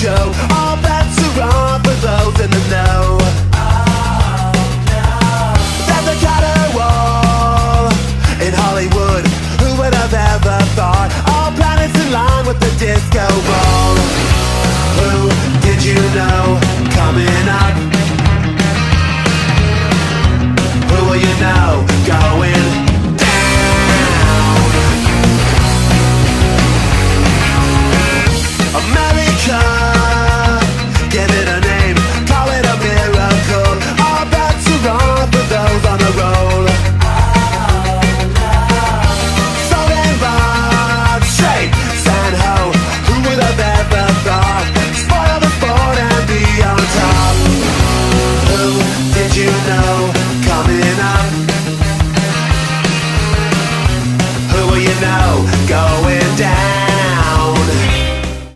show. All bets are on for those in the know. There's oh, a caterwall in Hollywood. Who would have ever thought? All planets in line with the disco ball. Coming